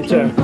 Richard,